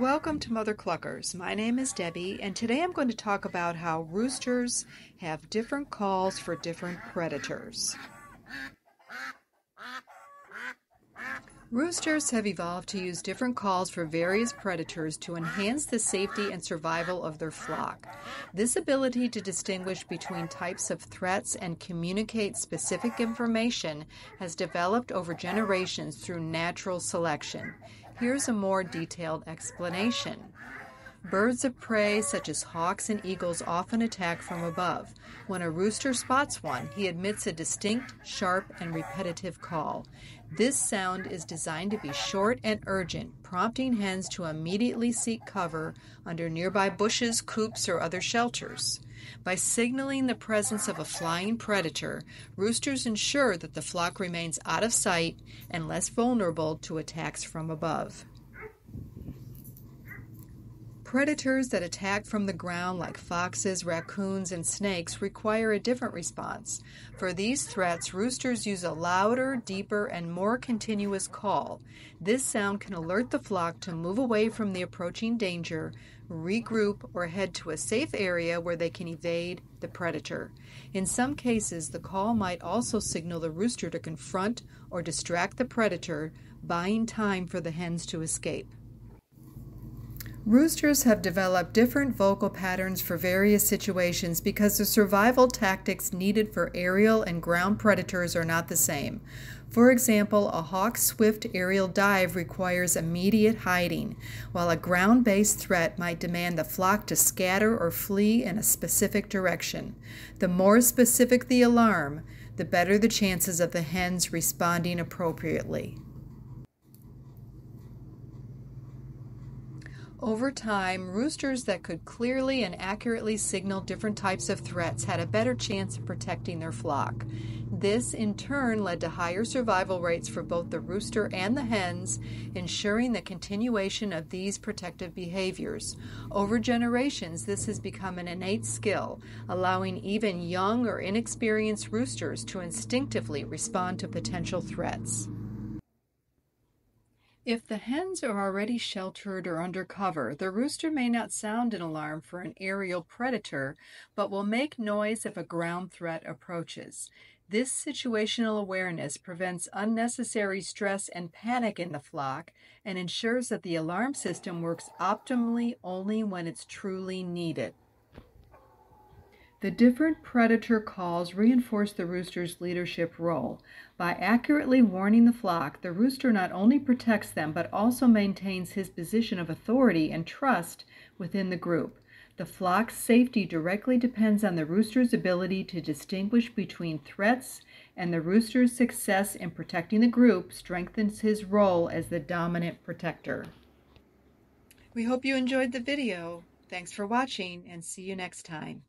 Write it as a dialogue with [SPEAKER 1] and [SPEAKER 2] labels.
[SPEAKER 1] Welcome to Mother Cluckers. My name is Debbie, and today I'm going to talk about how roosters have different calls for different predators. Roosters have evolved to use different calls for various predators to enhance the safety and survival of their flock. This ability to distinguish between types of threats and communicate specific information has developed over generations through natural selection. Here's a more detailed explanation. Birds of prey, such as hawks and eagles, often attack from above. When a rooster spots one, he emits a distinct, sharp, and repetitive call. This sound is designed to be short and urgent, prompting hens to immediately seek cover under nearby bushes, coops, or other shelters. By signaling the presence of a flying predator, roosters ensure that the flock remains out of sight and less vulnerable to attacks from above. Predators that attack from the ground, like foxes, raccoons, and snakes, require a different response. For these threats, roosters use a louder, deeper, and more continuous call. This sound can alert the flock to move away from the approaching danger, regroup, or head to a safe area where they can evade the predator. In some cases, the call might also signal the rooster to confront or distract the predator, buying time for the hens to escape. Roosters have developed different vocal patterns for various situations because the survival tactics needed for aerial and ground predators are not the same. For example, a hawk's swift aerial dive requires immediate hiding, while a ground based threat might demand the flock to scatter or flee in a specific direction. The more specific the alarm, the better the chances of the hens responding appropriately. Over time, roosters that could clearly and accurately signal different types of threats had a better chance of protecting their flock. This, in turn, led to higher survival rates for both the rooster and the hens, ensuring the continuation of these protective behaviors. Over generations, this has become an innate skill, allowing even young or inexperienced roosters to instinctively respond to potential threats. If the hens are already sheltered or under cover, the rooster may not sound an alarm for an aerial predator, but will make noise if a ground threat approaches. This situational awareness prevents unnecessary stress and panic in the flock and ensures that the alarm system works optimally only when it's truly needed. The different predator calls reinforce the rooster's leadership role. By accurately warning the flock, the rooster not only protects them but also maintains his position of authority and trust within the group. The flock's safety directly depends on the rooster's ability to distinguish between threats, and the rooster's success in protecting the group strengthens his role as the dominant protector. We hope you enjoyed the video. Thanks for watching and see you next time.